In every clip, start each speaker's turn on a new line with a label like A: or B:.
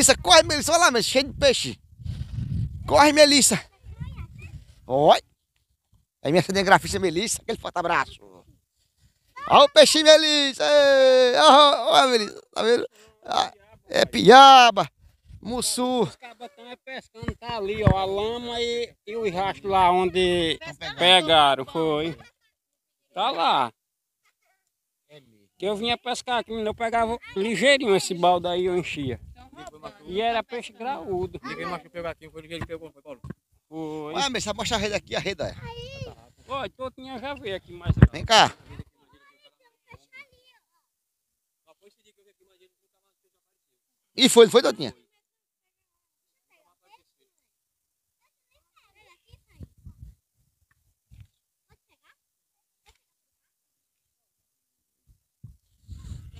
A: Melissa, corre, Melissa. Olha lá, mas cheio de peixe. Corre, Melissa. Oi. É minha cinegrafista Melissa, aquele forte abraço. Olha o peixinho, Melissa. Olha, olha, Melissa. Tá vendo? Ah, é piaba, mussu.
B: Os cabatão é pescando, tá ali, ó, a lama e, e o rastro lá onde pegaram, foi. Tá lá. Que eu vinha pescar aqui, eu pegava ligeirinho esse balde aí, eu enchia. E era peixe graúdo.
C: Ninguém mais que pegou aqui, foi ninguém que pegou, foi Paulo.
B: Foi.
A: Olha, Melissa, mostra a rede aqui, a rede. é.
B: Ó, Totinha já veio aqui mais.
A: Vem cá. E foi, não foi, Dotinha?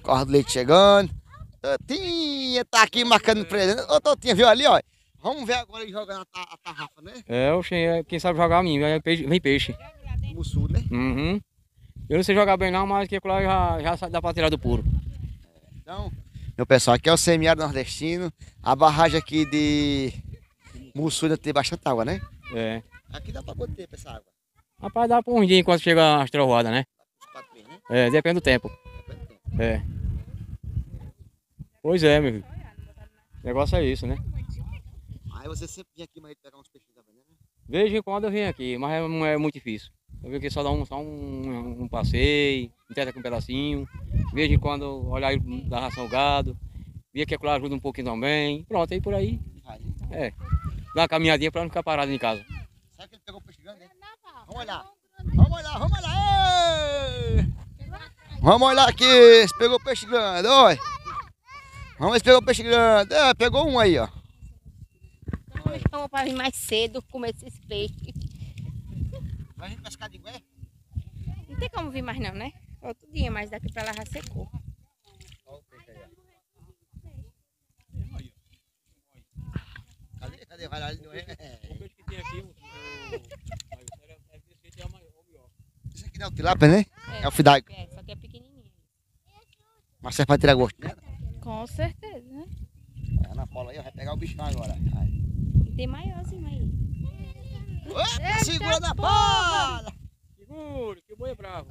A: Corre do leite chegando. Totinha tá aqui marcando presente. Ô, Totinha, viu ali, ó? Vamos ver agora ele jogando a, a tarrafa, né?
C: É, oxe, é, quem sabe jogar a mim, vem peixe. Vem peixe.
A: Mussu, né?
C: Uhum. Eu não sei jogar bem não, mas que lá já, já dá pra tirar do puro.
A: Então, meu pessoal, aqui é o semiárido nordestino. A barragem aqui de Mussu ainda tem bastante água, né?
C: É.
A: Aqui dá pra quanto tempo essa água?
C: Rapaz, dá pra uns dias enquanto chega as trovoadas, né?
A: Uns quatro meses, né?
C: É, depende do tempo.
A: Depende do tempo.
C: É. Pois é, meu filho. O negócio é isso, né?
A: Aí você sempre vinha aqui mais pegar uns peixes também, né?
C: Vez em quando eu venho aqui, mas é- não é muito difícil. Eu venho aqui só dar um, só um, um passeio, tenta aqui um pedacinho. Vez em quando olhar da ração ao gado. Via que aquilo ajuda um pouquinho também. Pronto, aí por aí. É. Dá uma caminhadinha pra não ficar parado em casa.
A: Sabe que ele pegou um peixe grande? Vamos olhar. Vamos olhar, vamos olhar. Ei! Vamos olhar aqui. Se pegou peixe grande, oi. Vamos ver se pegou peixe grande. É, pegou um aí, ó.
D: Então, me chamou para vir mais cedo comer esses peixes.
A: Vai vir pescar de gué?
D: Não tem como vir mais não, né? Outro dia, mas daqui pra lá já secou.
A: Cadê? Cadê? Vai lá ali no... É.
C: peixe que tem aqui,
A: Isso aqui não é o tilápia, né? É o fidalgo.
D: É, só que é pequenininho.
A: Mas serve pra tirar gosto, né?
D: Com certeza, né?
A: É, Ana Paula aí, ó, vai pegar o bichão agora. Aí.
D: E tem maiorzinho aí.
A: Opa, segura na pala!
C: Seguro, que o boi é bravo.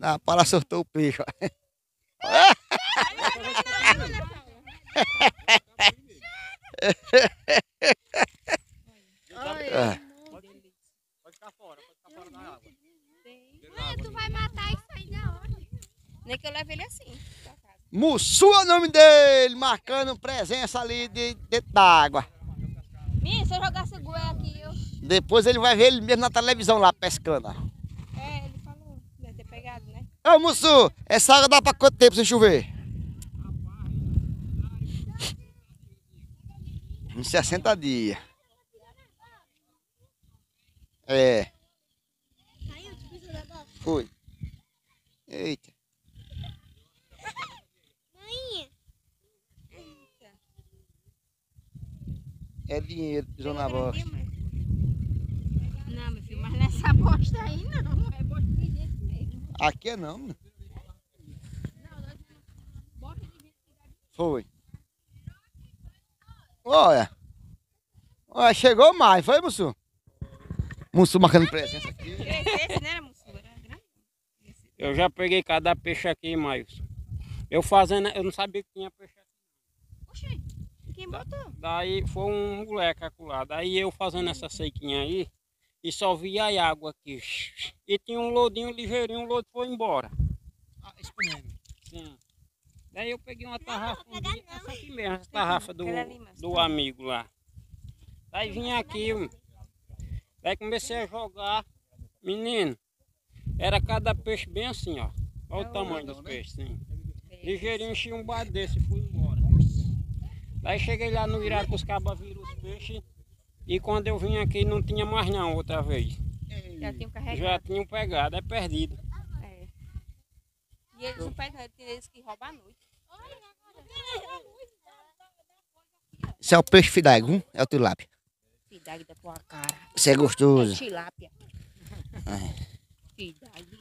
A: Na pala soltou o peixe, ó. É.
C: Pode ficar fora, pode ficar fora da água.
D: tu vai matar isso aí na hora. Nem que eu leve ele assim. Pra casa.
A: Mussu é o nome dele, marcando presença ali de, dentro d'água.
D: Minha, se eu jogasse o goiás aqui, eu...
A: Depois ele vai ver ele mesmo na televisão lá pescando.
D: É, ele falou. Deve ter pegado, né?
A: Ô Mussu, essa água dá pra quanto tempo sem chover? Em 60 dias. É. Foi. Eita. É dinheiro, pisou na bosta.
D: Não, meu filho, mas nessa bosta aí não. É bosta de gente mesmo.
A: Aqui é não. menino. Foi. Olha. Olha, chegou mais, foi, Mussu? Mussu marcando presença aqui.
D: Esse, né? Grande.
B: Eu já peguei cada peixe aqui, Maílson. Eu fazendo, eu não sabia que tinha peixe aqui.
D: Oxi, quem botou?
B: Daí foi um moleque acolá. Daí eu fazendo essa sequinha aí e só via a água aqui. E tinha um lodinho ligeirinho, o lodo foi embora.
A: Ah, espremendo.
B: Sim. Daí eu peguei uma tarrafa, um dia, essa aqui mesmo, essa tarrafa do, do
D: tá.
B: amigo lá. Daí vim aqui, daí comecei a jogar. Menino, era cada peixe bem assim, ó. Olha o tamanho dos peixes, sim. Ligeirinho enchi um bar desse fui Daí cheguei lá no Iraque, os cabas viram os peixes. E quando eu vim aqui não tinha mais não outra vez.
D: Já tinham
B: Já
D: carregado.
B: tinham pegado, é perdido.
D: É. E eles não pegam, tem eles que roubam à noite.
A: Esse é o peixe fidalgo, hum? é o tilápia.
D: Fidalgo da tua cara.
A: Isso é gostoso.
D: Tilápia. Fidalgo.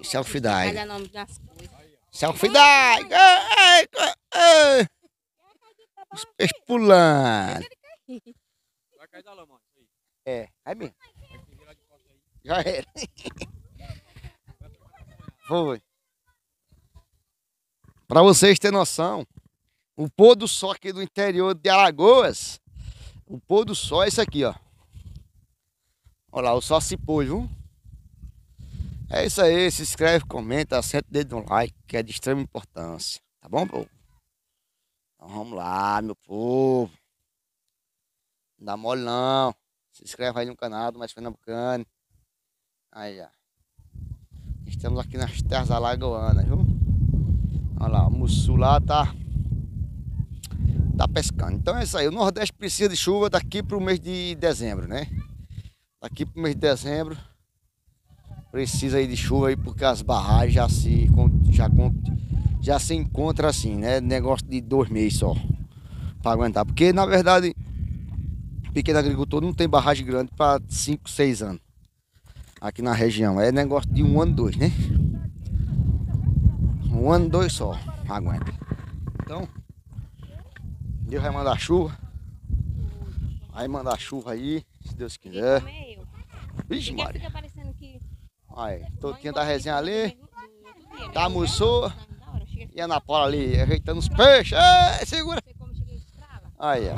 A: Isso é o fidalgo.
D: Olha o nome das coisas.
A: Isso é o fidalgo. Ei, ei, ei. Os peixes pulando.
C: Vai cair da lama.
A: É, aí mesmo. Já era. Foi. Pra vocês terem noção, o pôr do sol aqui do interior de Alagoas, o pôr do sol é esse aqui, ó. Olha lá, o sol se pôs, viu? É isso aí, se inscreve, comenta, senta o dedo no like, que é de extrema importância. Tá bom, povo? Então vamos lá, meu povo. Não dá mole não. Se inscreve aí no canal do Mais Pernambucano. Aí, ó. Estamos aqui nas terras alagoanas, viu? Olha lá, o Mussu lá tá, tá pescando. Então é isso aí. O Nordeste precisa de chuva daqui pro mês de dezembro, né? Daqui pro mês de dezembro precisa aí de chuva aí porque as barragens já se já, já se encontra assim, né? Negócio de dois meses só para aguentar. Porque na verdade, pequeno agricultor não tem barragem grande para 5, 6 anos aqui na região. É negócio de um ano, dois, né? Um ano, dois só aguenta. Então, Deus vai mandar chuva. Vai mandar chuva aí, se Deus quiser.
D: É.
A: Vixe, Maria. Aí, Totinha da resenha ali.
D: dia,
A: Tá
D: né?
A: almoçou. E a Ana Paula ali, ajeitando os peixes. Ei, segura. Aí, ó.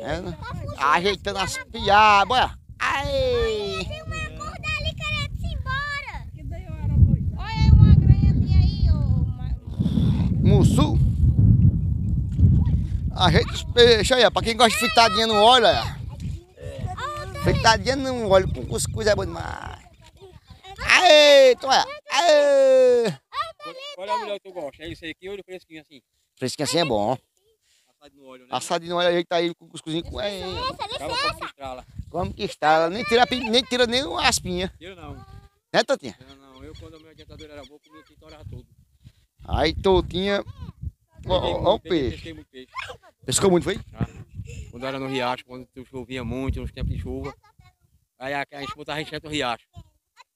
A: É, né? Ajeitando as piabas. Aí.
D: Olha aí
A: Mussu. Ajeita os peixes aí, ó. Pra quem gosta de fritadinha no óleo, ó. Fritadinha no óleo com cuscuz é bom demais. Aê, toma. Aê.
C: Qual é o melhor que tu gosta? É esse aqui ou o fresquinho assim?
A: Fresquinho assim é bom.
C: Assado no óleo, né?
A: Assadinho no óleo, ajeita aí com cuscuzinho. com- É,
C: com estrala.
A: como que está? Ela nem tira, a nem tira nem uma aspinha.
C: Eu não.
A: Né, Totinha?
C: Eu não. Eu quando a minha dentadura era boa, comia aqui e torava tudo.
A: Aí, Totinha. Ó o peixe.
C: peixe.
A: Pescou muito, foi?
C: Quando era no riacho, quando chovia muito, nos tempos de chuva. Aí a, a gente botava enchente no riacho.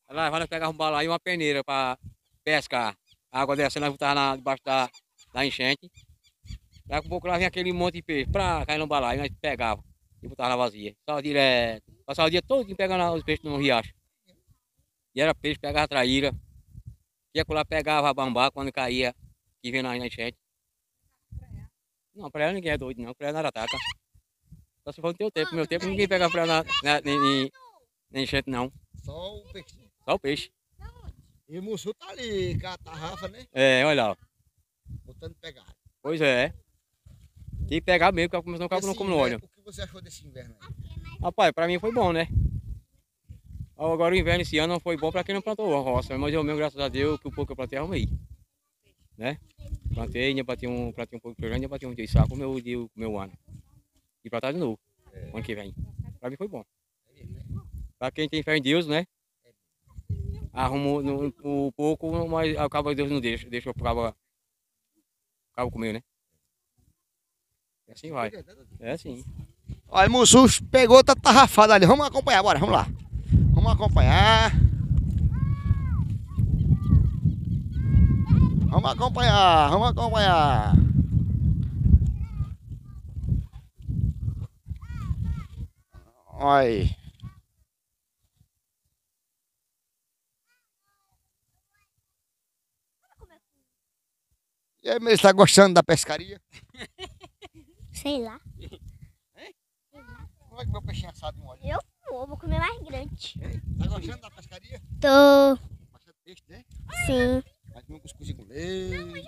C: Aí lá nós pegava um balaio e uma peneira para pescar. A água descendo, nós botava na, debaixo da, da enchente. Daqui a pouco lá vinha aquele monte de peixe pra cair no balaio, nós pegava e botava na vazia. Só direto. Passava o dia todo pegando os peixes no riacho. E era peixe, pegava traíra. Ia lá, pegava a bambá quando caía, que vinha na na enchente. Não, pra ela ninguém é doido, não. Pra ela não era taca. Só se for no teu tempo. No meu tempo ninguém pegava pra ela na, na, nem, nem enchente, não.
A: Só o peixinho.
C: Só o peixe.
A: E o Mussu tá ali, com a tarrafa, né?
C: É, olha lá.
A: Botando pegada.
C: Pois é. Tem que pegar mesmo, porque senão o cabo não come no óleo.
A: O que você achou desse inverno aí?
C: Rapaz, pra mim foi bom, né? Agora o inverno esse ano não foi bom pra quem não plantou a roça. Mas eu mesmo, graças a Deus, que o pouco que eu plantei, arrumei. Né? Plantei, ainda bati um, plantei um pouco de feijão, ainda bati um de saco meu, de, o meu ano. E plantar de novo, ano que vem. Pra mim foi bom. Pra quem tem fé em Deus, né? Arrumou no, o pouco, mas acaba Deus não deixa, deixa o cabo, cabo comer, né? E assim vai. É assim.
A: Olha, Mussu pegou outra tarrafada ali. Vamos acompanhar, bora, vamos lá. Vamos acompanhar. Vamos acompanhar, vamos acompanhar. Olha aí. E aí, Melissa, tá gostando da pescaria?
E: Sei lá.
A: Como é que meu peixinho assado no óleo?
E: Pô, vou comer mais grande.
A: Tá gostando da pescaria?
E: Tô.
A: Bastante peixe, né?
E: Sim.
A: Vai comer um cuscuzinho com leite.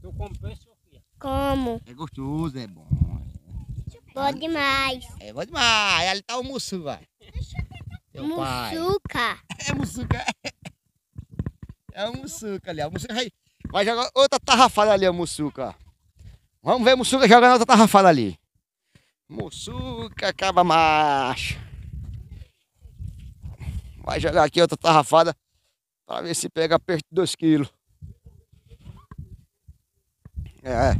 B: Tu come peixe, Sofia?
E: Como?
A: É gostoso, é bom.
E: Bom demais.
A: É bom demais. Ali tá o Mussu, vai.
E: Mussuca.
A: É Mussuca. É o Mussuca ali. ó. O Mussuca vai, vai jogar outra tarrafada ali, o Mussuca. Vamos ver Mussuca jogando outra tarrafada ali. Mussuca, acaba macho. Vai jogar aqui outra tarrafada para ver se pega peixe de 2 quilos. É.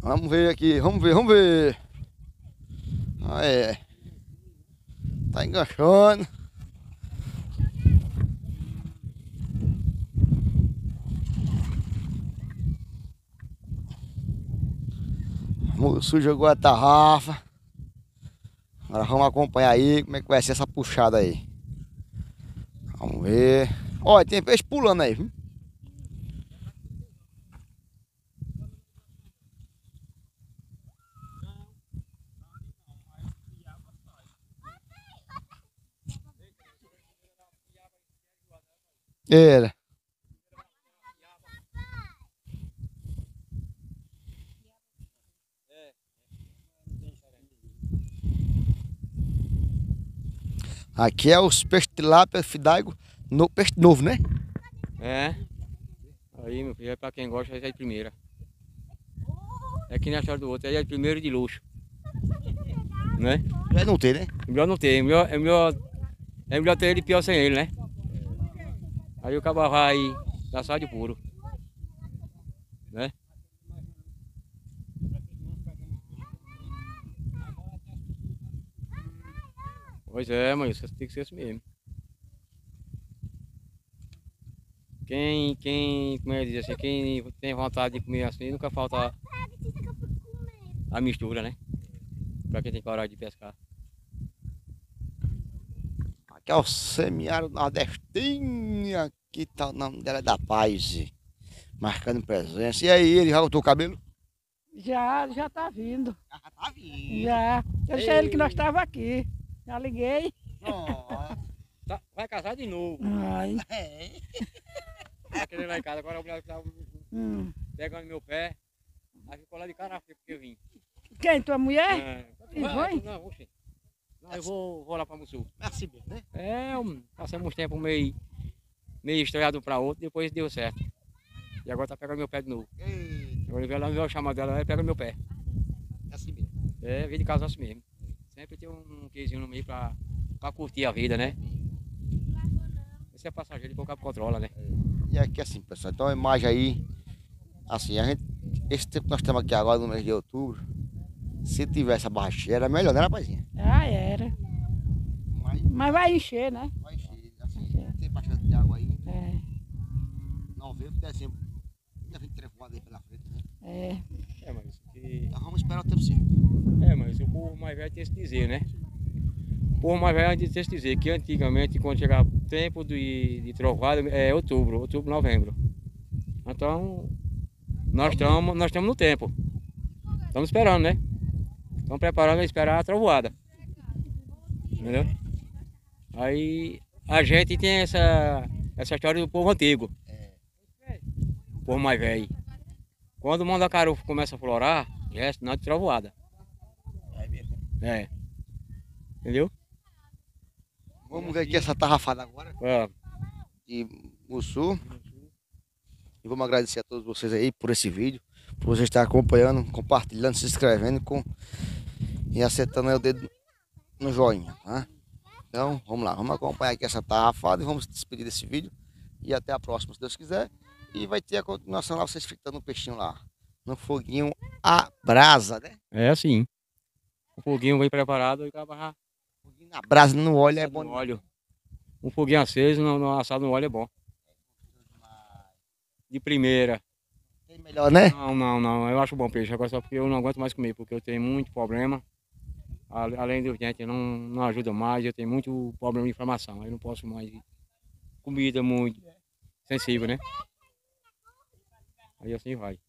A: Vamos ver aqui, vamos ver, vamos ver. Ah, é. Tá enganchando. Mussu jogou a tarrafa. Agora vamos acompanhar aí como é que vai ser essa puxada aí. Vamos ver. Olha, tem peixe pulando aí, viu? Era. Aqui é os peixes tilápia, fidalgo, no, peixe novo, né?
C: É. Aí, meu filho, é pra quem gosta, é de primeira. É que nem a história do outro, aí é de primeiro de luxo. Né?
A: Já não tem, né?
C: Melhor não ter, é melhor, é melhor, é melhor ter ele pior sem ele, né? Aí o cabo vai dar só de puro. Né? Pois é, mas isso tem que ser assim mesmo. Quem, quem, como é que diz assim, quem tem vontade de comer assim, nunca falta a mistura, né? Pra quem tem coragem de pescar.
A: Aqui é o semiárido nordestinho. Aqui tá o nome dela é da Paz. Marcando presença. E aí, ele já o cabelo?
F: Já, já tá vindo.
A: Já tá vindo.
F: Já. Eu disse a ele que nós estava aqui. Já liguei.
C: Tá, vai casar de novo.
F: Ai.
C: Tá querendo lá em casa, agora a mulher tá
F: hum.
C: pegando meu pé. Aí ficou lá de cara porque eu vim.
F: Quem? Tua mulher?
C: É.
F: E
C: Vai? Não, oxe. Não, eu vou, vou lá pra Mussul.
A: É assim mesmo, né?
C: É, um- passamos uns tempos meio, meio estreado um pra outro, depois deu certo. E agora tá pegando meu pé de novo.
A: Eita,
C: Agora ele vai lá, eu chamo dela, ela pega meu pé.
A: é assim mesmo.
C: É, vem de casa assim mesmo. Sempre tem um queijinho no meio pra, pra curtir a vida, né? Esse é passageiro que o cabo controla, né?
A: E aqui assim, pessoal. Então a imagem aí. Assim, a gente. Esse tempo que nós estamos aqui agora no mês de outubro. Se tivesse a barra cheia, era melhor, né, rapazinha?
F: Ah, era.
A: Mas
F: Mas vai encher, né?
A: vai encher. Assim, tem bastante água aí.
F: É.
A: Novembro, dezembro. Ainda vem trevoada aí pela frente, né?
F: É.
C: É, mas que...
A: Então vamos esperar o tempo certo.
C: É, mas o povo mais velho tem esse dizer, né? O povo mais velho tem esse dizer que antigamente, quando chegava o tempo de, de trovada, é outubro, outubro, novembro. Então, nós estamos nós no tempo. Estamos esperando, né? Estamos preparando para esperar a trovoada. Entendeu? Aí a gente tem essa, essa história do povo antigo. O povo mais velho. Quando o mandacaru começa a florar, já é sinal de trovoada.
A: É.
C: Entendeu?
A: Vamos ver aqui essa tarrafada agora
C: É.
A: de Mussu. E vamos agradecer a todos vocês aí por esse vídeo. Por você estar acompanhando, compartilhando, se inscrevendo com... e acertando aí o dedo no joinha, tá? Então, vamos lá, vamos acompanhar aqui essa tarrafada e vamos despedir desse vídeo. E até a próxima, se Deus quiser. E vai ter a continuação lá, vocês fritando o peixinho lá. No foguinho a brasa, né?
C: É assim. O foguinho bem preparado e acaba
A: na brasa no óleo é bom.
C: no óleo. Um foguinho aceso, no, no assado no óleo é bom. De primeira.
A: Tem melhor, né?
C: Não, não, não. Eu acho bom peixe. Agora só porque eu não aguento mais comer, porque eu tenho muito problema. Além do gente não, não ajuda mais, eu tenho muito problema de inflamação. Eu não posso mais comida muito sensível, né? Aí assim vai.